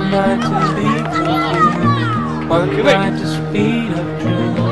One night to speak of you. One night to speak of dreams.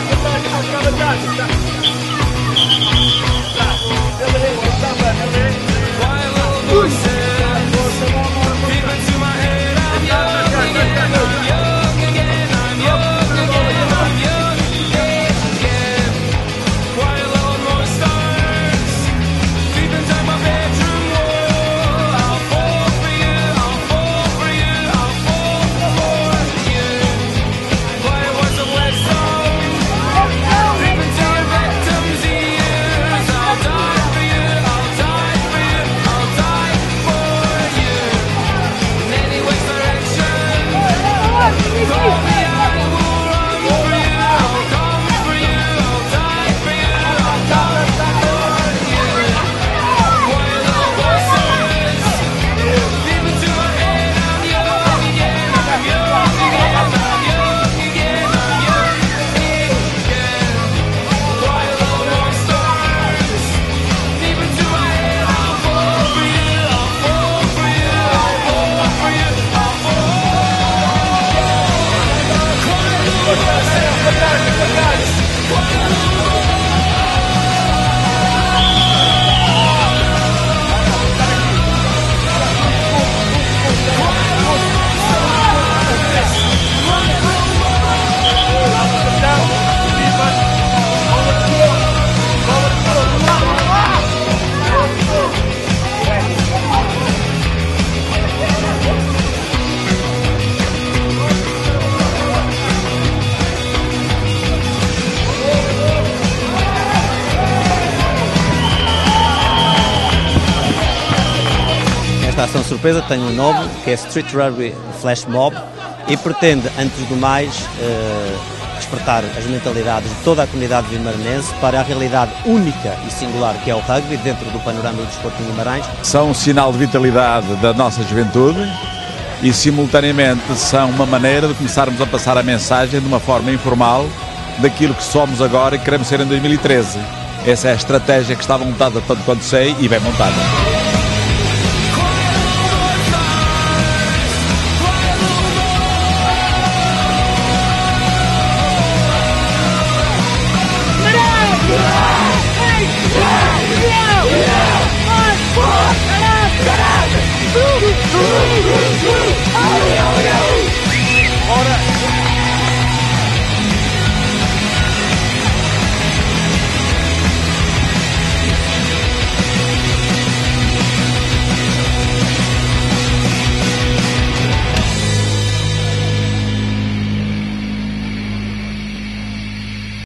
I'm get back, get. Fuck the magic, the guts. Fuck. Ação surpresa tem um nome que é Street Rugby Flash Mob e pretende, antes do mais, eh, despertar as mentalidades de toda a comunidade vimaranense para a realidade única e singular que é o rugby dentro do panorama do desporto em Guimarães. São um sinal de vitalidade da nossa juventude e, simultaneamente, são uma maneira de começarmos a passar a mensagem de uma forma informal daquilo que somos agora e que queremos ser em 2013. Essa é a estratégia que está montada, tanto quanto sei, e bem montada.